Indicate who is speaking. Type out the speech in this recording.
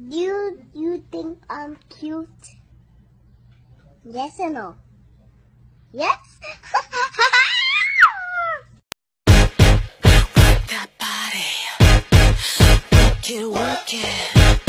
Speaker 1: You you think I'm cute? Yes or no? Yes?
Speaker 2: that body. Work it, work it.